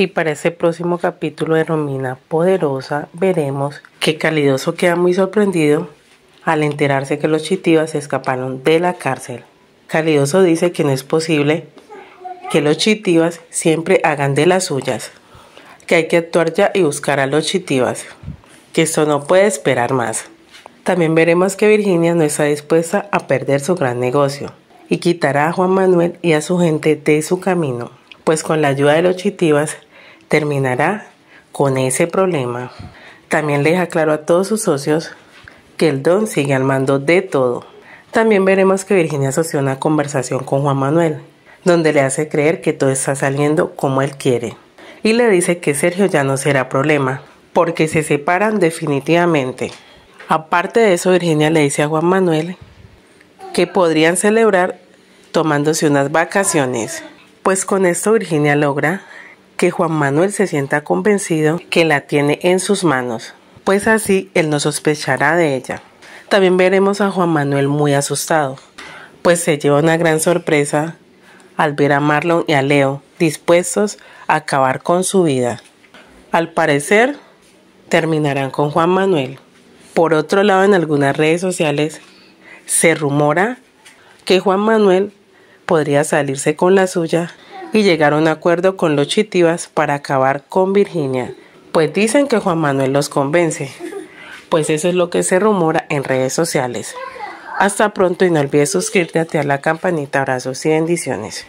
Y para este próximo capítulo de Romina Poderosa veremos que Calidoso queda muy sorprendido al enterarse que los chitivas se escaparon de la cárcel. Calidoso dice que no es posible que los chitivas siempre hagan de las suyas, que hay que actuar ya y buscar a los chitivas, que esto no puede esperar más. También veremos que Virginia no está dispuesta a perder su gran negocio y quitará a Juan Manuel y a su gente de su camino, pues con la ayuda de los chitivas terminará con ese problema. También le deja claro a todos sus socios que el don sigue al mando de todo. También veremos que Virginia asoció una conversación con Juan Manuel, donde le hace creer que todo está saliendo como él quiere. Y le dice que Sergio ya no será problema, porque se separan definitivamente. Aparte de eso, Virginia le dice a Juan Manuel que podrían celebrar tomándose unas vacaciones. Pues con esto Virginia logra que Juan Manuel se sienta convencido que la tiene en sus manos, pues así él no sospechará de ella. También veremos a Juan Manuel muy asustado, pues se lleva una gran sorpresa al ver a Marlon y a Leo dispuestos a acabar con su vida. Al parecer, terminarán con Juan Manuel. Por otro lado, en algunas redes sociales se rumora que Juan Manuel podría salirse con la suya y llegar a un acuerdo con los chitivas para acabar con Virginia, pues dicen que Juan Manuel los convence. Pues eso es lo que se rumora en redes sociales. Hasta pronto y no olvides suscribirte a la campanita. Abrazos y bendiciones.